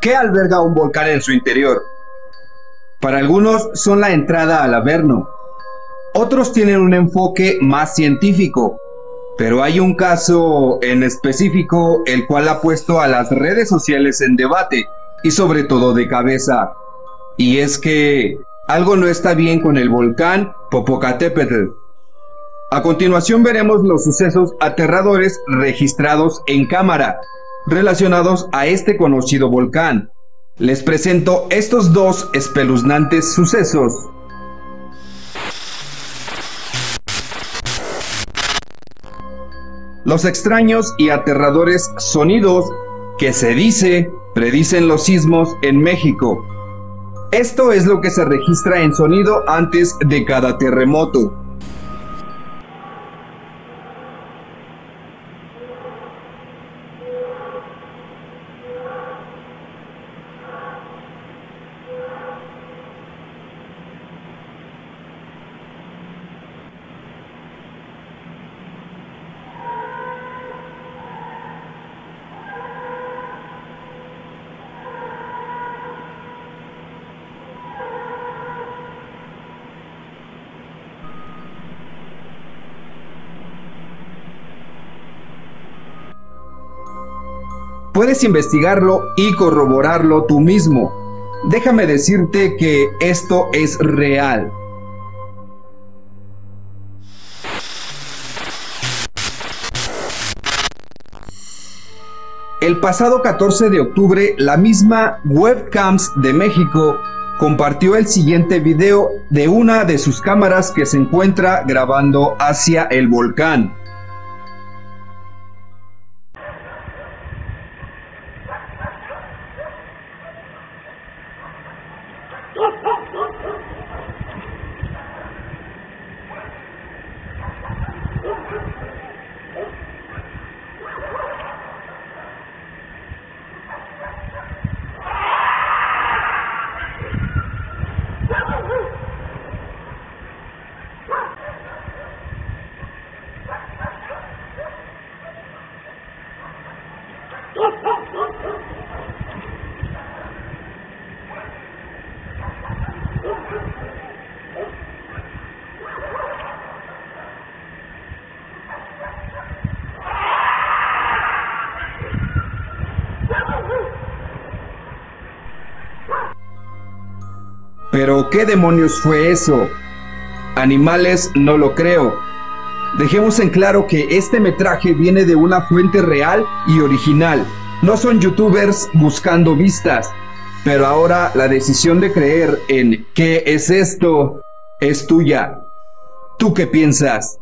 ¿Qué alberga un volcán en su interior? Para algunos son la entrada al Averno. Otros tienen un enfoque más científico, pero hay un caso en específico el cual ha puesto a las redes sociales en debate y sobre todo de cabeza. Y es que algo no está bien con el volcán Popocatépetl. A continuación veremos los sucesos aterradores registrados en cámara relacionados a este conocido volcán. Les presento estos dos espeluznantes sucesos. Los extraños y aterradores sonidos que se dice predicen los sismos en México. Esto es lo que se registra en sonido antes de cada terremoto. Puedes investigarlo y corroborarlo tú mismo. Déjame decirte que esto es real. El pasado 14 de octubre, la misma Webcams de México compartió el siguiente video de una de sus cámaras que se encuentra grabando hacia el volcán. Pero ¿qué demonios fue eso? Animales no lo creo. Dejemos en claro que este metraje viene de una fuente real y original. No son youtubers buscando vistas. Pero ahora la decisión de creer en ¿qué es esto? es tuya. ¿Tú qué piensas?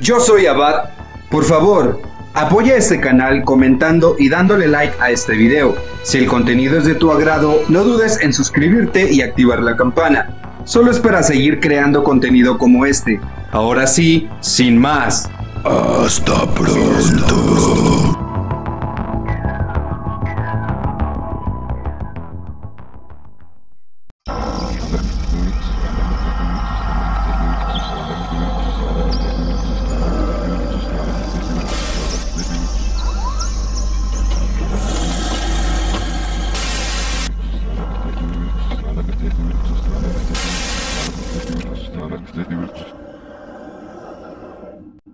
Yo soy Abad. Por favor, Apoya este canal comentando y dándole like a este video. Si el contenido es de tu agrado, no dudes en suscribirte y activar la campana. Solo es para seguir creando contenido como este. Ahora sí, sin más. Hasta pronto. Thank you.